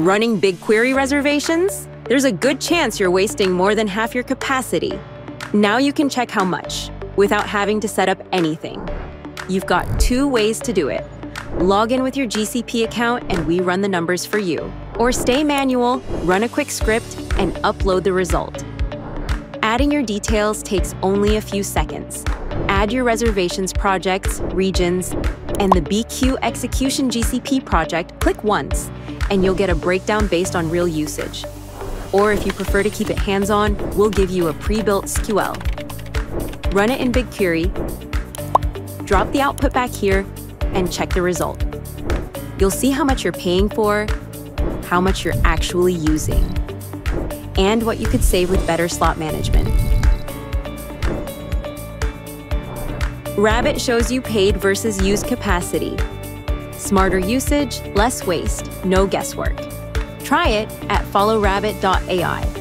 Running BigQuery reservations? There's a good chance you're wasting more than half your capacity. Now you can check how much without having to set up anything. You've got two ways to do it. Log in with your GCP account and we run the numbers for you. Or stay manual, run a quick script, and upload the result. Adding your details takes only a few seconds. Add your reservations projects, regions, and the BQ Execution GCP project, click once, and you'll get a breakdown based on real usage. Or if you prefer to keep it hands-on, we'll give you a pre-built SQL. Run it in BigQuery, drop the output back here, and check the result. You'll see how much you're paying for, how much you're actually using, and what you could save with better slot management. Rabbit shows you paid versus used capacity. Smarter usage, less waste, no guesswork. Try it at followrabbit.ai.